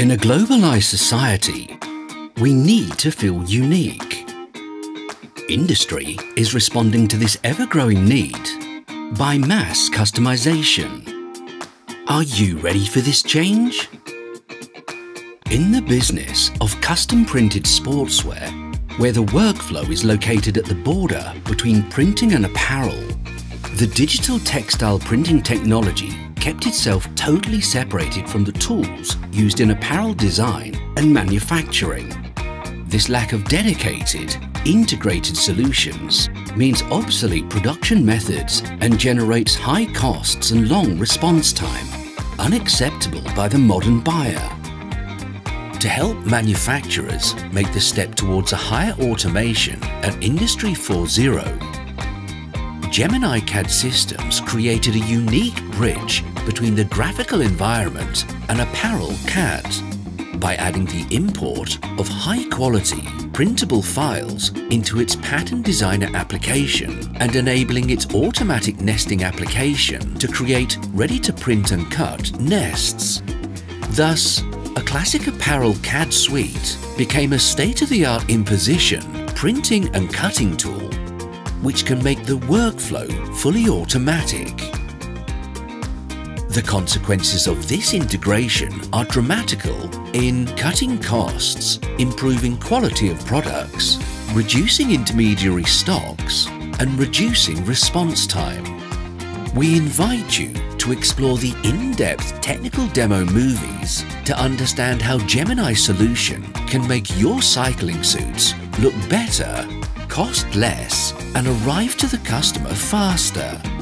In a globalized society, we need to feel unique. Industry is responding to this ever-growing need by mass customization. Are you ready for this change? In the business of custom printed sportswear, where the workflow is located at the border between printing and apparel, the digital textile printing technology kept itself totally separated from the tools used in apparel design and manufacturing. This lack of dedicated, integrated solutions means obsolete production methods and generates high costs and long response time, unacceptable by the modern buyer. To help manufacturers make the step towards a higher automation and Industry 4.0, Gemini CAD Systems created a unique bridge between the graphical environment and apparel CAD by adding the import of high-quality, printable files into its pattern designer application and enabling its automatic nesting application to create ready-to-print and cut nests. Thus, a classic apparel CAD suite became a state-of-the-art imposition, printing and cutting tool which can make the workflow fully automatic. The consequences of this integration are dramatical in cutting costs, improving quality of products, reducing intermediary stocks, and reducing response time. We invite you to explore the in-depth technical demo movies to understand how Gemini Solution can make your cycling suits look better, cost less, and arrive to the customer faster.